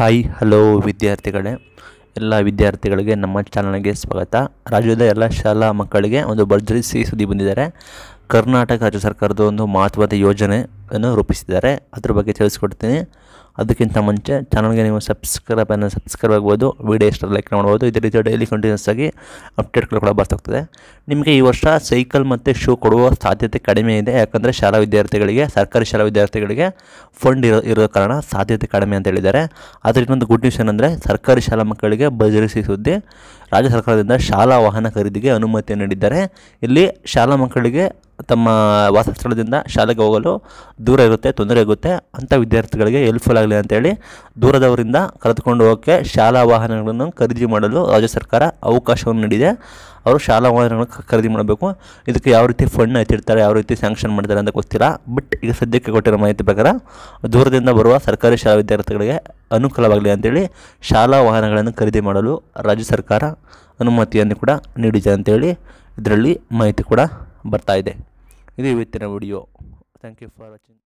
Hi hello ವಿದ್ಯಾರ್ಥಿಗಳೇ. ಎಲ್ಲ ವಿದ್ಯಾರ್ಥಿಗಳಿಗೆ ನಮ್ಮ ಚಾನಲ್ಗೆ ಸ್ವಾಗತ. ರಾಜ್ಯದ ಎಲ್ಲ ಶಾಲಾ ಮಕ್ಕಳಿಗೆ ಒಂದು ಭರ್ಜರಿ ಸಿಹಿ ಸುದ್ದಿ ಬಂದಿದ್ದಾರೆ. ಕರ್ನಾಟಕ ರಾಜ್ಯ ಸರ್ಕಾರದ ಒಂದು ಮಹತ್ವದ ಯೋಜನೆಯನ್ನು ರೂಪಿಸಿದ್ದಾರೆ. ಅದ್ರ ಬಗ್ಗೆ ತಿಳಿಸ್ಕೊಡ್ತೀನಿ. ಅದಕ್ಕಿಂತ ಮುಂಚೆ ಚಾನಲ್ಗೆ ನೀವು ಸಬ್ಸ್ಕ್ರೈಬ್ ಅನ್ನು ಸಬ್ಸ್ಕ್ರೈಬ್ ಆಗ್ಬೋದು. ವಿಡಿಯೋ ಇಷ್ಟ ಲೈಕ್ ಮಾಡ್ಬೋದು. ಇದೇ ರೀತಿ ಡೈಲಿ ಕಂಟಿನ್ಯೂಸ್ ಆಗಿ ಅಪ್ಡೇಟ್ಗಳು ಕೂಡ ಬರ್ತಾಗ್ತದೆ ನಿಮಗೆ ಈ ವರ್ಷ ಸೈಕಲ್ ಮತ್ತು ಶೂ ಕೊಡುವ ಸಾಧ್ಯತೆ ಕಡಿಮೆ ಇದೆ. ಯಾಕಂದರೆ ಶಾಲಾ ವಿದ್ಯಾರ್ಥಿಗಳಿಗೆ, ಸರ್ಕಾರಿ ಶಾಲಾ ವಿದ್ಯಾರ್ಥಿಗಳಿಗೆ ಫಂಡ್ ಇರೋ ಇರೋ ಕಾರಣ ಸಾಧ್ಯತೆ ಕಡಿಮೆ ಅಂತ ಹೇಳಿದ್ದಾರೆ. ಆದರೆ ಇನ್ನೊಂದು ಗುಡ್ ನ್ಯೂಸ್ ಏನಂದರೆ ಸರ್ಕಾರಿ ಶಾಲಾ ಮಕ್ಕಳಿಗೆ ಬಜರಿಸಿ ಸುದ್ದಿ ರಾಜ್ಯ ಸರ್ಕಾರದಿಂದ ಶಾಲಾ ವಾಹನ ಖರೀದಿಗೆ ಅನುಮತಿ ನೀಡಿದ್ದಾರೆ. ಇಲ್ಲಿ ಶಾಲಾ ಮಕ್ಕಳಿಗೆ ತಮ್ಮ ವಾಸಸ್ಥಳದಿಂದ ಶಾಲೆಗೆ ಹೋಗಲು ದೂರ ಇರುತ್ತೆ, ತೊಂದರೆ ಆಗುತ್ತೆ. ಅಂಥ ವಿದ್ಯಾರ್ಥಿಗಳಿಗೆ ಹೆಲ್ಪ್ಫುಲ್ ಆಗಲಿ ಅಂತೇಳಿ ದೂರದವರಿಂದ ಕರೆದುಕೊಂಡು ಹೋಗೋಕ್ಕೆ ಶಾಲಾ ವಾಹನಗಳನ್ನು ಖರೀದಿ ಮಾಡಲು ರಾಜ್ಯ ಸರ್ಕಾರ ಅವಕಾಶವನ್ನು ನೀಡಿದೆ. ಅವರು ಶಾಲಾ ವಾಹನಗಳನ್ನು ಖರೀದಿ ಮಾಡಬೇಕು. ಇದಕ್ಕೆ ಯಾವ ರೀತಿ ಫಂಡ್ ಎತ್ತಿರ್ತಾರೆ ಯಾವ ರೀತಿ ಸ್ಯಾಂಕ್ಷನ್ ಮಾಡ್ತಾರೆ ಅಂತ ಗೊತ್ತಿಲ್ಲ. ಬಟ್ ಈಗ ಸದ್ಯಕ್ಕೆ ಕೊಟ್ಟಿರೋ ಮಾಹಿತಿ ಪ್ರಕಾರ ದೂರದಿಂದ ಬರುವ ಸರ್ಕಾರಿ ಶಾಲಾ ವಿದ್ಯಾರ್ಥಿಗಳಿಗೆ ಅನುಕೂಲವಾಗಲಿ ಅಂತೇಳಿ ಶಾಲಾ ವಾಹನಗಳನ್ನು ಖರೀದಿ ಮಾಡಲು ರಾಜ್ಯ ಸರ್ಕಾರ ಅನುಮತಿಯನ್ನು ಕೂಡ ನೀಡಿದೆ ಅಂತೇಳಿ ಇದರಲ್ಲಿ ಮಾಹಿತಿ ಕೂಡ ಬರ್ತಾ ಇದೆ. ಇದು ಇವತ್ತಿನ video. Thank you for watching